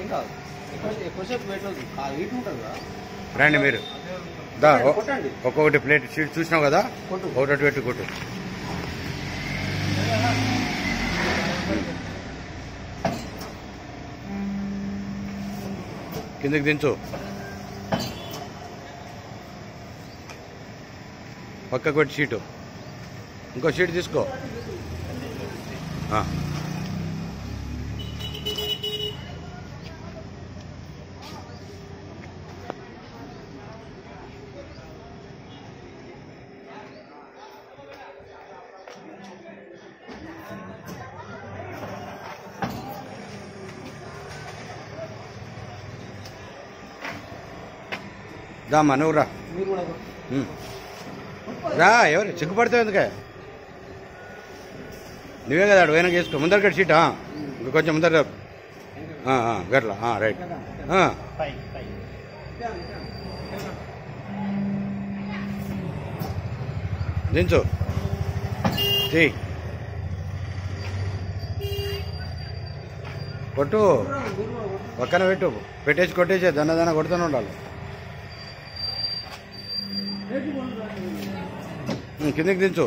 ఏం కాదు. ఎక్కువ ఎక్కువసేపు పెట్టదు ఆ హీట్ ఉంటుంది కదా. రండి మీరు. దా ఒక్కొక్కటి ప్లేట్ షీట్ చూసినావు కదా? ఒకటి పెట్టి కొట్టు. కిందకి దించు. పక్కకు పెట్టి షీటు ఇంకో షీట్ తీసుకో. ఆ. దామ్మా నువ్వు రా మీరు కూడా ఉమ్. రా ఎవరు సిగ్గుపడతావు ఎందుకే నువ్వే కదా అడు వెనక చేసుకో. ముందర కట్ సీట్ ఇంకా కొంచెం ముందర రా. గట్లా. రైట్. దించు తీ కొట్టు. పక్కన పెట్టు. పెట్టేసి కొట్టేసి దన్న దన్న కొడుతూనే ఉండాలి. కిందకి దించు.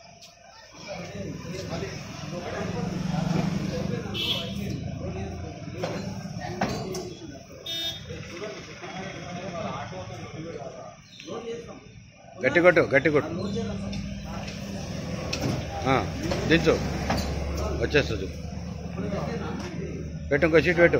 గట్టి కొట్టు గట్టి కొట్టు దించు. వచ్చేస్తుంది పెట్టు ఇంకో సీట్ పెట్టు.